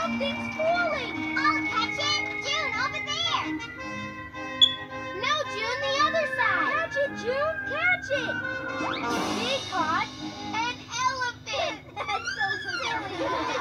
Something's falling! I'll catch it! June, over there! No, June, the other side! Catch it, June! Catch it! She caught an elephant! That's so silly!